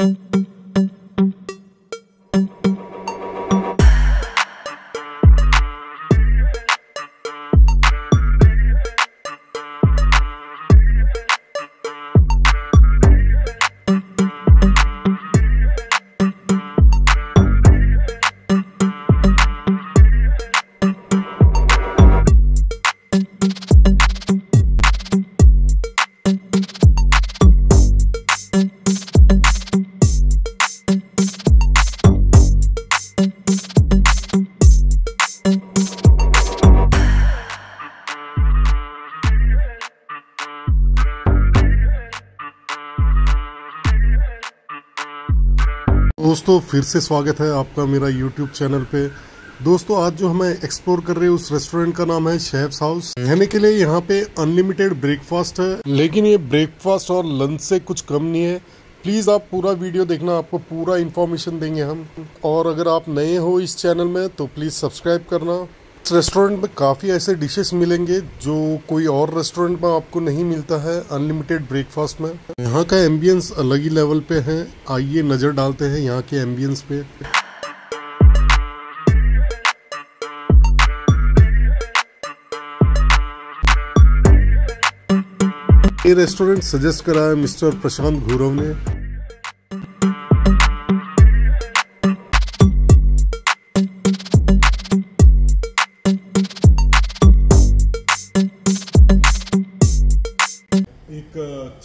Música दोस्तों, फिर से स्वागत है आपका मेरा YouTube चैनल पे। दोस्तों, आज जो हमें एक्सप्लोर कर रहे हैं उस रेस्टोरेंट का नाम है शेफ्स हाउस रहने के लिए यहाँ पे अनलिमिटेड ब्रेकफास्ट है, लेकिन ये ब्रेकफास्ट और लंच से कुछ कम नहीं है। प्लीज़ आप पूरा वीडियो देखना, आपको पूरा इन्फॉर्मेशन देंगे हम। और अगर आप नए हो इस चैनल में तो प्लीज़ सब्सक्राइब करना। इस रेस्टोरेंट में काफ़ी ऐसे डिशेस मिलेंगे जो कोई और रेस्टोरेंट में आपको नहीं मिलता है अनलिमिटेड ब्रेकफास्ट में। यहाँ का एम्बियंस अलग ही लेवल पे है। आइए नज़र डालते हैं यहाँ के एम्बियंस पे। ये रेस्टोरेंट सजेस्ट करा है मिस्टर प्रशांत घूरव ने।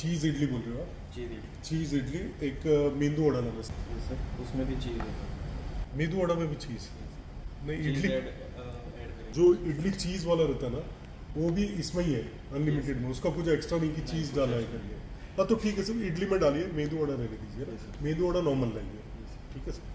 चीज़ इडली बोल रहे हो चीज़ चीज़ इडली एक मेंदू वड़ा लगा सर उसमें भी चीज़ है। मेंदू वड़ा में भी चीज़। नहीं इडली जो इडली चीज़ वाला रहता है ना वो भी इसमें ही है अनलिमिटेड में। उसका कुछ एक्स्ट्रा नहीं कि चीज़ डाला है करिए हाँ तो ठीक है सर इडली में डालिए मेदू वड़ा रहने दीजिए। मेदू मेंदू वड़ा नॉर्मल लाइए। ठीक है सर।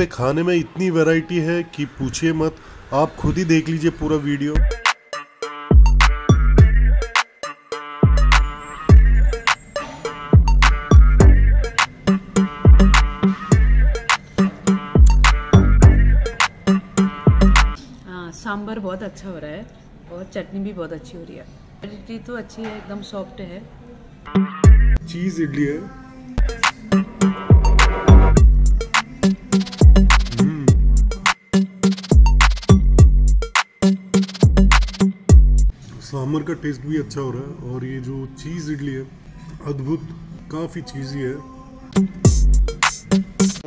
पे खाने में इतनी वैरायटी है कि पूछिए मत। आप खुद ही देख लीजिए पूरा वीडियो हाँ सांभर बहुत अच्छा हो रहा है और चटनी भी बहुत अच्छी हो रही है। क्वालिटी तो अच्छी है एकदम सॉफ्ट है। चीज़ इडली है। सांभर का टेस्ट भी अच्छा हो रहा है और ये जो चीज़ इडली है अद्भुत काफ़ी चीजी है।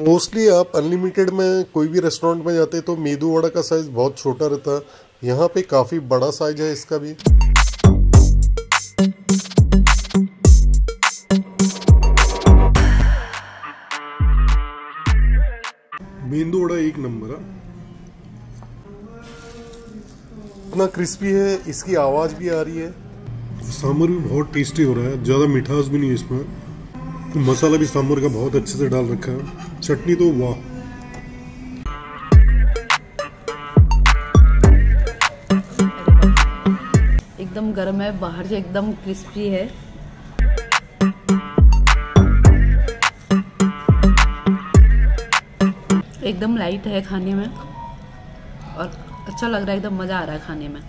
मोस्टली आप अनलिमिटेड में कोई भी रेस्टोरेंट में जाते तो मेदू वड़ा का साइज़ बहुत छोटा रहता है। यहाँ पे काफ़ी बड़ा साइज़ है इसका भी। मेंदू वड़ा एक नंबर है। इतना क्रिस्पी है इसकी आवाज़ भी आ रही है। सांभर भी बहुत टेस्टी हो रहा है ज़्यादा मिठास भी नहीं है इसमें। मसाला भी सांभर का बहुत अच्छे से डाल रखा है। चटनी तो वाह। एकदम गर्म है बाहर से एकदम क्रिस्पी है। एकदम लाइट है खाने में। और अच्छा लग रहा है, एकदम मज़ा आ रहा है खाने में।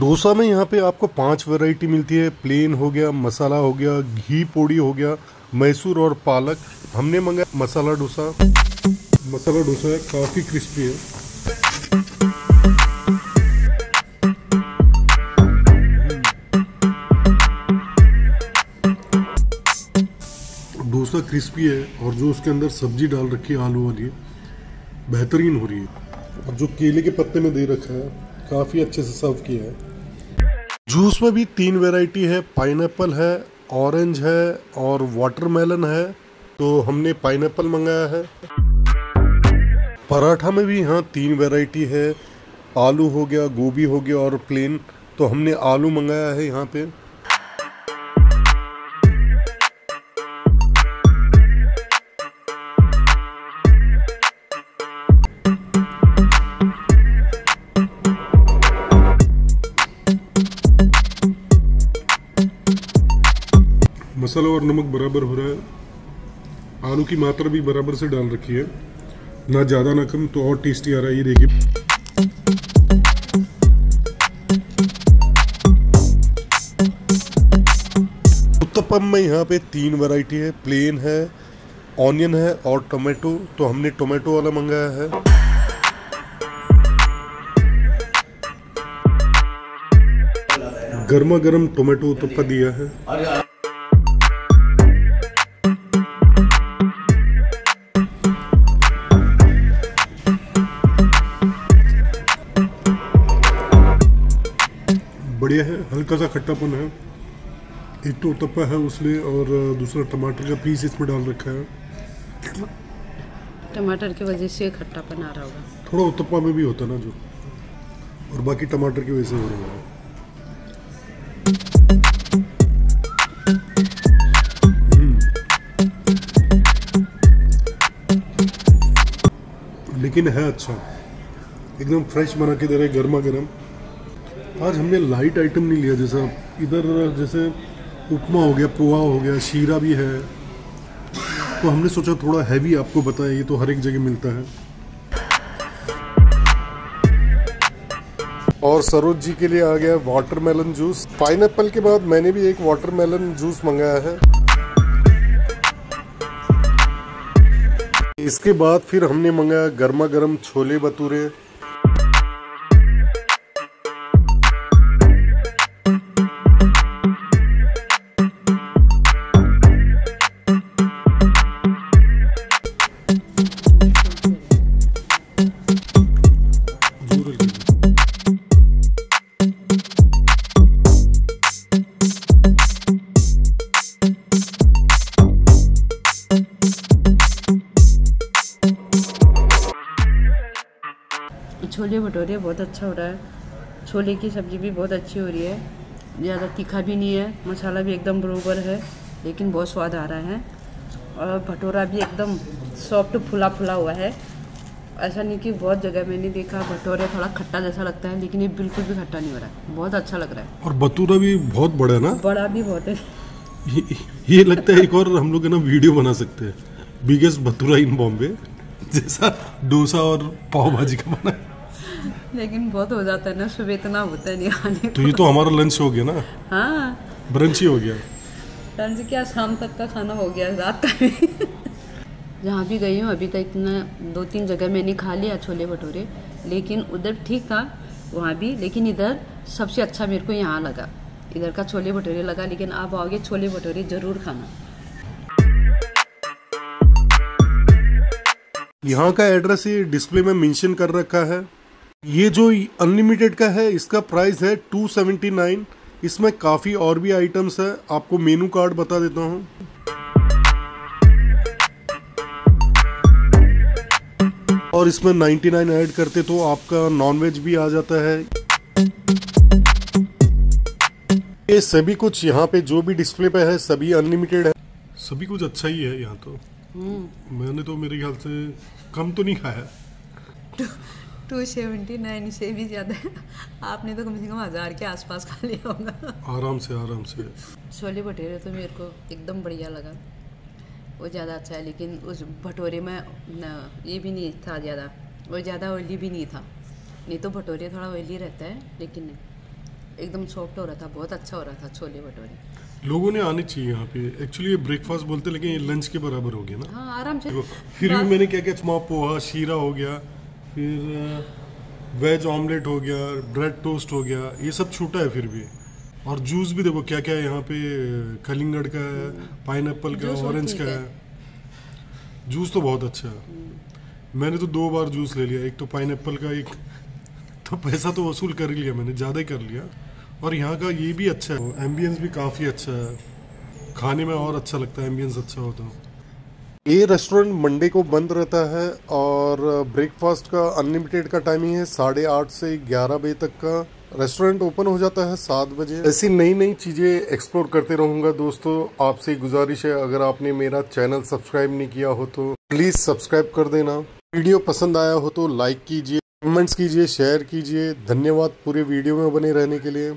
डोसा में यहाँ पे आपको पाँच वैरायटी मिलती है। प्लेन हो गया, मसाला हो गया, घी पोड़ी हो गया, मैसूर और पालक। हमने मंगाया मसाला डोसा। मसाला डोसा है, काफ़ी क्रिस्पी है। डोसा क्रिस्पी है और जो उसके अंदर सब्ज़ी डाल रखी है, आलू वाली बेहतरीन हो रही है। और जो केले के पत्ते में दे रखा है, काफ़ी अच्छे से सर्व किया है। जूस में भी तीन वैरायटी है। पाइनएप्पल है ऑरेंज है और वाटरमेलन है। तो हमने पाइनएप्पल मंगाया है। पराठा में भी यहाँ तीन वैरायटी है। आलू हो गया, गोभी हो गया और प्लेन तो हमने आलू मंगाया है यहाँ पे। मसाला और नमक बराबर हो रहा है। आलू की मात्रा भी बराबर से डाल रखी है। ना ज़्यादा, ना कम तो और टेस्टी आ रहा है, ये देखिए। उत्तपम में यहाँ पे तीन वैरायटी है। प्लेन है ऑनियन है और टोमेटो तो हमने टोमेटो वाला मंगाया है। गर्मा गर्म टोमेटो उत्तपा दिया है। बढ़िया है हल्का सा खट्टापन है। एक तो उत्तपा है उसमें और दूसरा टमाटर का पीस इसमें डाल रखा है। टमाटर की वजह से खट्टापन आ रहा होगा। थोड़ा उत्तपा में भी होता ना जो। और बाकी टमाटर की वजह से हो रहा है। हम्म। लेकिन है अच्छा। एकदम फ्रेश बना के दे रहे गर्मा गर्म। आज हमने लाइट आइटम नहीं लिया जैसा। इधर जैसे उपमा हो गया, पोहा हो गया, शीरा भी है। तो हमने सोचा थोड़ा हैवी आपको बताएँ, ये तो हर एक जगह मिलता है। और सरोज जी के लिए आ गया वाटरमेलन जूस पाइनएप्पल के बाद मैंने भी एक वाटरमेलन जूस मंगाया है। इसके बाद फिर हमने मंगाया गर्मा गर्म छोले भटूरे। छोले की सब्ज़ी भी बहुत अच्छी हो रही है। ज़्यादा तीखा भी नहीं है। मसाला भी एकदम बरोबर है लेकिन बहुत स्वाद आ रहा है। और भटूरा भी एकदम सॉफ्ट फुला फुला हुआ है। ऐसा नहीं कि बहुत जगह मैंने देखा भटूरे थोड़ा खट्टा जैसा लगता है लेकिन ये बिल्कुल भी खट्टा नहीं हो रहा है। बहुत अच्छा लग रहा है। और बतूरा भी बहुत बड़ा है ना? बड़ा भी बहुत है। ये, ये लगता है एक और हम लोग ना वीडियो बना सकते हैं। बिगेस्ट भतूरा इन बॉम्बे जैसा डोसा और पाव भाजी का बना है। लेकिन बहुत हो जाता है ना सुबह इतना होता है नहीं खाने तो ये तो हमारा लंच हो गया ना? हाँ। ब्रंच ही हो गया। लंच क्या शाम तक का खाना हो गया रात का भी। जहाँ भी गई हूँ अभी तक इतना दो तीन जगह मैंने खा लिया छोले भटूरे। लेकिन उधर ठीक था वहाँ भी लेकिन इधर सबसे अच्छा मेरे को यहाँ लगा। इधर का छोले भटूरे लगा लेकिन आप आओगे छोले भटूरे ज़रूर खाना। यहाँ का एड्रेस ये डिस्प्ले में मेंशन कर रखा है। ये जो अनलिमिटेड का है इसका प्राइस है टू सेवेंटी नाइन इसमें काफ़ी और भी आइटम्स है। आपको मेनू कार्ड बता देता हूँ। और इसमें 99 ऐड करते तो आपका नॉनवेज भी आ जाता है। ये सभी कुछ यहाँ पे जो भी डिस्प्ले पे है सभी अनलिमिटेड है। सभी कुछ अच्छा ही है यहाँ तो। मैंने तो मेरे ख्याल से कम तो नहीं खाया। टू सेवेंटी नाइन से भी ज़्यादा। है आपने तो कम से कम हज़ार के आसपास खा लिया होगा। आराम से आराम से। छोले भटूरे तो मेरे को एकदम बढ़िया लगा। वो ज़्यादा अच्छा है लेकिन उस भटूरे में न, ये भी नहीं था ज़्यादा। वो ज़्यादा ऑयली भी नहीं था। नहीं तो भटूरे थोड़ा ऑयली रहता है लेकिन नहीं एकदम सॉफ्ट हो रहा था बहुत अच्छा हो रहा था छोले भटूरे। लोगों ने आने चाहिए यहाँ पे। एक्चुअली ये ब्रेकफास्ट बोलते हैं, लेकिन ये लंच के बराबर हो गया ना। हाँ आराम से। फिर भी मैंने क्या क्या पोहा शीरा हो गया। फिर वेज ऑमलेट हो गया ब्रेड टोस्ट हो गया ये सब छूटा है फिर भी। और जूस भी देखो क्या क्या है यहाँ पे कलिंगड़ का है पाइन का और ऑरेंज का है। है। जूस तो बहुत अच्छा है। मैंने तो दो बार जूस ले लिया एक तो पाइन का एक तो पैसा तो वसूल कर लिया मैंने ज़्यादा ही कर लिया। और यहाँ का ये भी अच्छा है एम्बियंस भी काफ़ी अच्छा है। खाने में और अच्छा लगता है एम्बियंस अच्छा होता है ये रेस्टोरेंट मंडे को बंद रहता है और ब्रेकफास्ट का अनलिमिटेड का टाइमिंग है साढ़े आठ से ग्यारह बजे तक का। रेस्टोरेंट ओपन हो जाता है सात बजे। ऐसी नई नई चीज़ें एक्सप्लोर करते रहूँगा दोस्तों। आपसे गुजारिश है, अगर आपने मेरा चैनल सब्सक्राइब नहीं किया हो तो प्लीज़ सब्सक्राइब कर देना। वीडियो पसंद आया हो तो लाइक कीजिए कमेंट्स कीजिए शेयर कीजिए। धन्यवाद पूरे वीडियो में बने रहने के लिए।